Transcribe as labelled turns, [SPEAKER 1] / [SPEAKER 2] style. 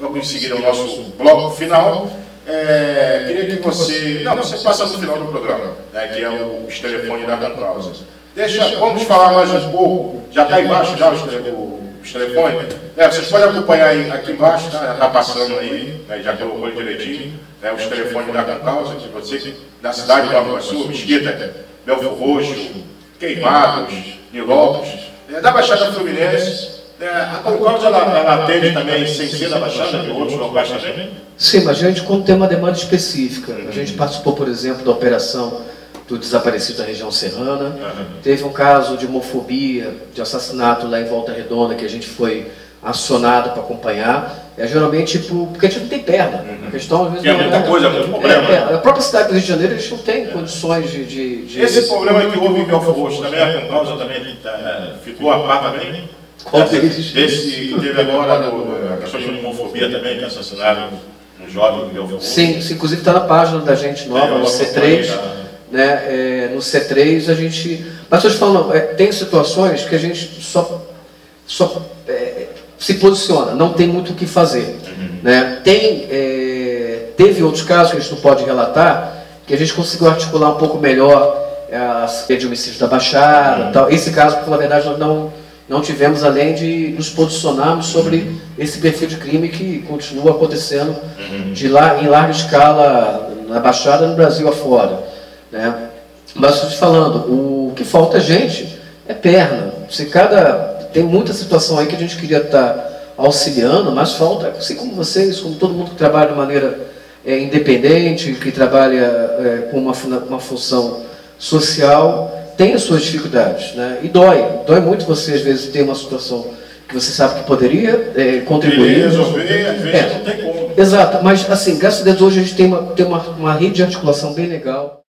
[SPEAKER 1] logo em seguida, o nosso bloco final. É, queria que você. Não, você passa no final do programa, né, que é o, os telefones da Causa. Deixa, vamos falar mais um pouco. Já está embaixo já os, os telefones. É, vocês podem acompanhar aí, aqui embaixo, tá? já está passando aí, né, já colocou direitinho, né, os telefones da Causa, que você, da cidade de Nova Iguaçu, Mesquita, Belfor Roxo, Queimados, Nilópolis, é, da Baixada Fluminense. É, a Concausa ela, ela atende também sem ser da Baixada, de outros locais também?
[SPEAKER 2] Sim, mas a gente, quando tem uma demanda específica, a gente participou, por exemplo, da operação do desaparecido da região serrana. Uhum. Teve um caso de homofobia, de assassinato lá em Volta Redonda, que a gente foi acionado para acompanhar. É geralmente tipo, porque a gente não tem perna.
[SPEAKER 1] Uhum. A questão, às vezes, é muita coisa, muito problema. É,
[SPEAKER 2] é, a própria cidade do Rio de Janeiro, eles não têm condições de. de, de...
[SPEAKER 1] Esse problema que houve em Belfort Roxo também, a causa também tá, ficou a par também. Qual deles? Esse que teve agora, a questão de homofobia também, que assassinaram um jovem em Belfort Roxo.
[SPEAKER 2] Sim, inclusive está na página da gente nova, no C3. Né, é, no C3 a gente. Mas estou te falando, é, tem situações que a gente só, só é, se posiciona, não tem muito o que fazer. Uhum. Né? Tem, é, teve outros casos que a gente não pode relatar, que a gente conseguiu articular um pouco melhor é, a de homicídio da Baixada. Uhum. Tal. Esse caso, na verdade, nós não, não tivemos, além de nos posicionarmos sobre esse perfil de crime que continua acontecendo uhum. de lá, em larga escala na Baixada no Brasil afora. Né? Mas te falando, o que falta a gente é perna. Se cada tem muita situação aí que a gente queria estar tá auxiliando, mas falta, assim como vocês, como todo mundo que trabalha de maneira é, independente, que trabalha é, com uma, uma função social, tem as suas dificuldades. Né? E dói, dói muito você às vezes ter uma situação que você sabe que poderia é, contribuir.
[SPEAKER 1] resolver, às vezes é, não tem como.
[SPEAKER 2] Exato, mas assim, graças a Deus hoje a gente tem uma, tem uma, uma rede de articulação bem legal.